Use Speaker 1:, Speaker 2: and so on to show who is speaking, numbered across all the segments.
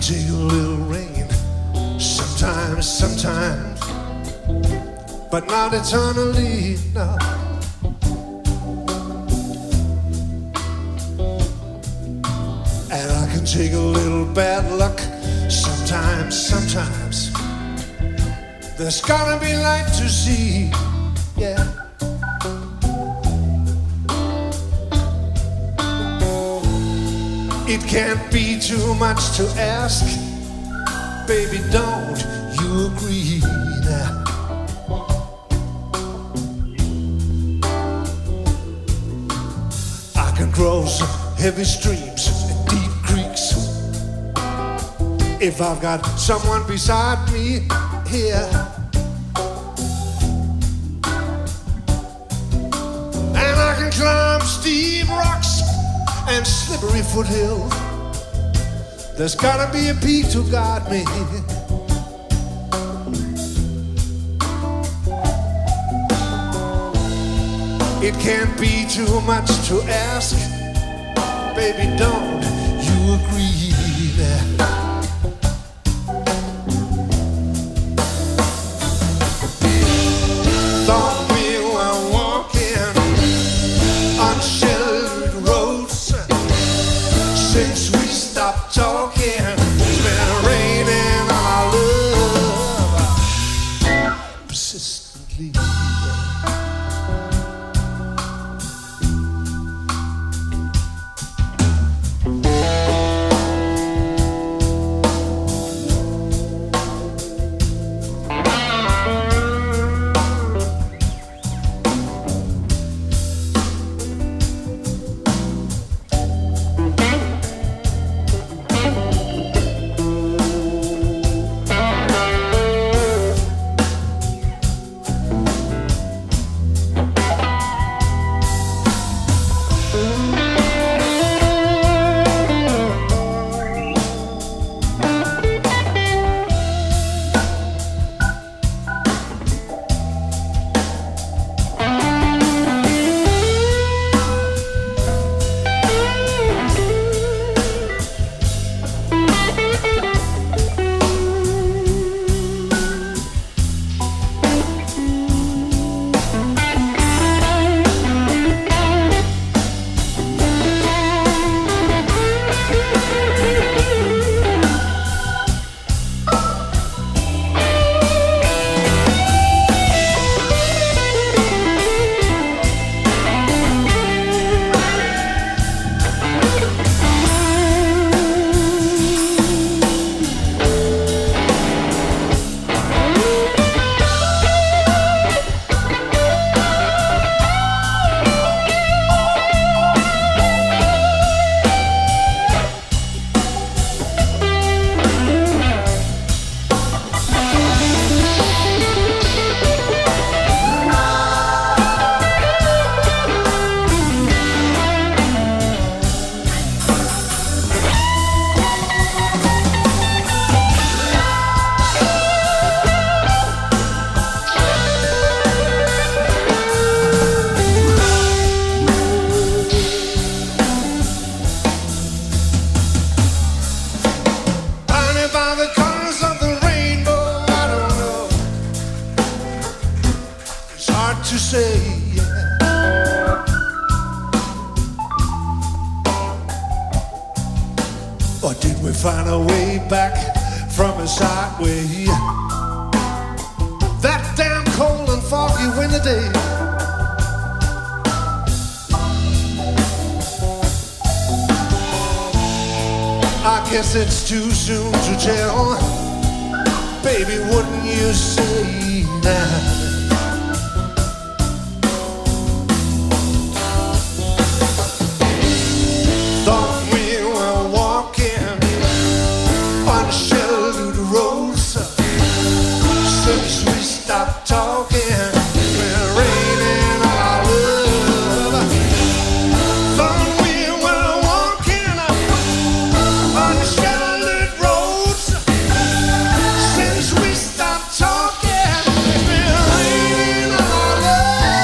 Speaker 1: can take a little rain sometimes, sometimes, but not eternally, no. And I can take a little bad luck sometimes, sometimes. There's gotta be light to see, yeah. It can't be too much to ask, baby. Don't you agree? I can cross heavy streams and deep creeks if I've got someone beside me here. And slippery foothills. There's gotta be a peak to guide me. It can't be too much to ask. Baby, don't you agree? Thought we were walking on persistently. To say. yeah. Or did we find a way back from a sideway? That damn cold and foggy winter day. I guess it's too soon to tell. Baby, wouldn't you say that? Stopped talking. It's raining our love. We were walking on roads since we stopped talking. Raining our love.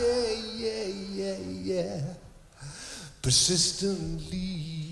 Speaker 1: Yeah, yeah, yeah, yeah. Persistently.